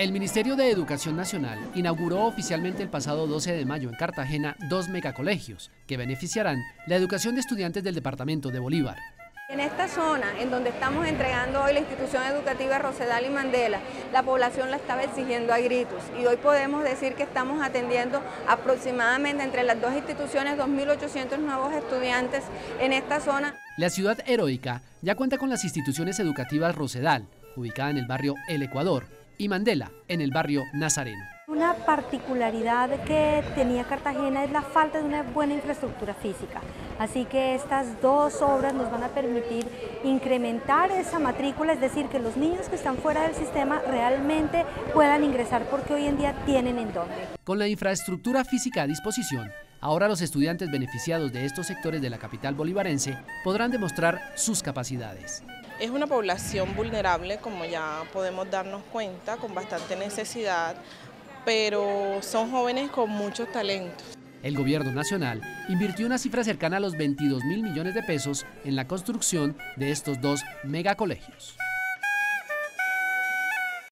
El Ministerio de Educación Nacional inauguró oficialmente el pasado 12 de mayo en Cartagena dos megacolegios que beneficiarán la educación de estudiantes del departamento de Bolívar. En esta zona, en donde estamos entregando hoy la institución educativa Rosedal y Mandela, la población la estaba exigiendo a gritos y hoy podemos decir que estamos atendiendo aproximadamente entre las dos instituciones 2.800 nuevos estudiantes en esta zona. La ciudad heroica ya cuenta con las instituciones educativas Rosedal, ubicada en el barrio El Ecuador, y Mandela, en el barrio Nazareno. Una particularidad que tenía Cartagena es la falta de una buena infraestructura física, así que estas dos obras nos van a permitir incrementar esa matrícula, es decir, que los niños que están fuera del sistema realmente puedan ingresar porque hoy en día tienen en dónde. Con la infraestructura física a disposición, ahora los estudiantes beneficiados de estos sectores de la capital bolivarense podrán demostrar sus capacidades. Es una población vulnerable, como ya podemos darnos cuenta, con bastante necesidad, pero son jóvenes con muchos talentos. El gobierno nacional invirtió una cifra cercana a los 22 mil millones de pesos en la construcción de estos dos megacolegios.